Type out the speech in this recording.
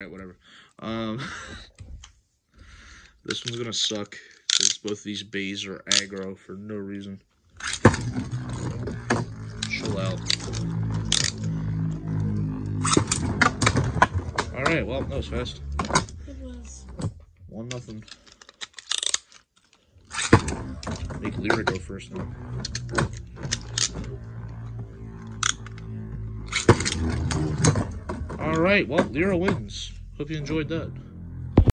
Alright, whatever. Um, this one's gonna suck because both these bays are aggro for no reason. Chill out. Alright, well, that was fast. It was. One nothing. Make Lyra go first now. Alright, well, Lyra wins. Hope you enjoyed that.